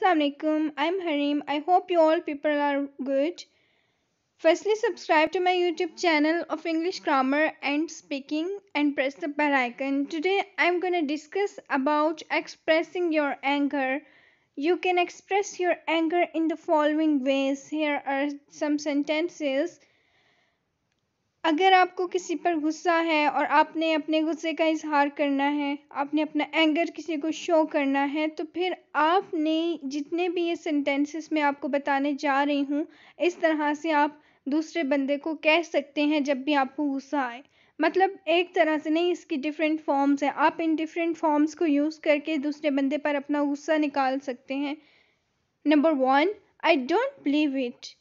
Assalamualaikum. I'm Hareem. I hope you all people are good. Firstly, subscribe to my YouTube channel of English grammar and speaking and press the bell icon. Today I'm to discuss about expressing your anger. You can express your anger in the following ways. Here are some sentences अगर आपको किसी पर गुस्सा है और आपने अपने गुस्से का इजहार करना है, आपने अपना एंगर किसी को शो करना है तो फिर आपने जितने भी ये सेंटेंसेस मैं आपको बताने जा रही हूँ, इस तरह से आप दूसरे बंदे को कह सकते हैं जब भी आपको गुस्सा आए। मतलब एक तरह से नहीं, इसकी डिफरेंट फॉर्म्स हैं। आप इन डिफरेंट फॉर्म्स को यूज़ करके दूसरे बंदे पर अपना गुस्सा निकाल सकते हैं। Number one I don't believe it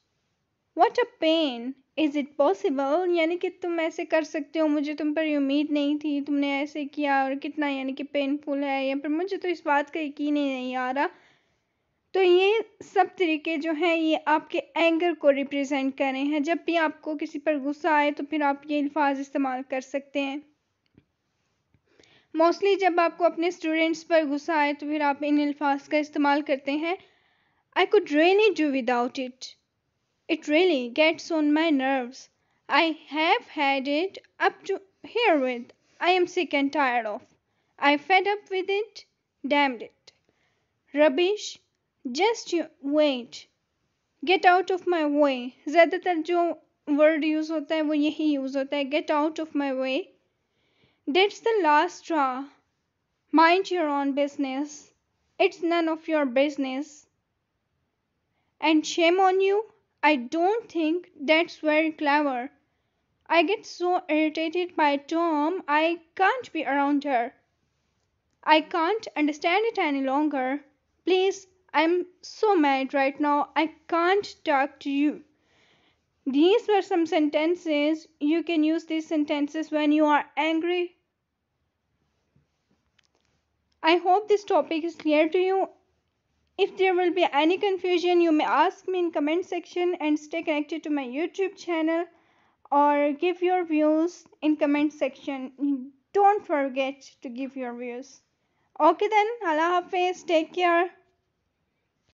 what a pen is it possible यानी कि तुम ऐसे कर सकते हो, मुझे तुम पर उम्मीद नहीं थी, तुमने ऐसे किया और कितना यानी कि पेनफुल है या फिर मुझे तो इस बात का यकीन ही नहीं आ रहा। तो ये सब तरीके जो हैं, ये आपके एंगर को रिप्रेजेंट कर हैं। जब भी आपको किसी पर गुस्सा आए तो फिर आप ये अल्फाज इस्तेमाल कर सकते हैं। मोस्टली जब आपको अपने स्टूडेंट्स पर गुस्सा आए तो फिर आप इन अल्फाज का इस्तेमाल करते हैं। I could really do without it It really gets on my nerves. I have had it up to here with. I am sick and tired of. I fed up with it. Damned it. Rubbish. Just you wait. Get out of my way. ज़्यादातर जो word use होता है वो यही use होता है get out of my way That's the last straw. Mind your own business. It's none of your business. And shame on you I don't think that's very clever. I get so irritated by Tom, I can't be around her. I can't understand it any longer. Please, I'm so mad right now, I can't talk to you. These were some sentences. You can use these sentences when you are angry. I hope this topic is clear to you if there will be any confusion, you may ask me in comment section and stay connected to my YouTube channel or give your views in comment section. Don't forget to give your views. Okay then, Allah Hafiz, take care.